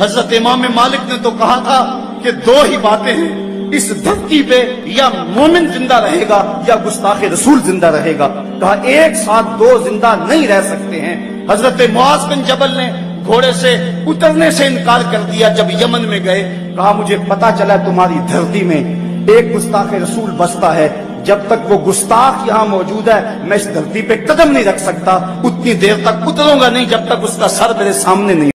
हज़रत इमाम मालिक ने तो कहा था कि दो ही बातें हैं। इस धरती पे या मोमिन ज़िंदा रहेगा या गुस्ताख रसूल ज़िंदा रहेगा। कहा, एक साथ दो ज़िंदा नहीं रह सकते हैं। हज़रत मुआज बिन जबल ने घोड़े से उतरने से इनकार कर दिया जब यमन में गए। कहा, मुझे पता चला तुम्हारी धरती में एक गुस्ताख रसूल बसता है। जब तक वो गुस्ताख यहाँ मौजूद है, मैं इस धरती पे कदम नहीं रख सकता। उतनी देर तक उतरूँगा नहीं जब तक उसका सर मेरे सामने नहीं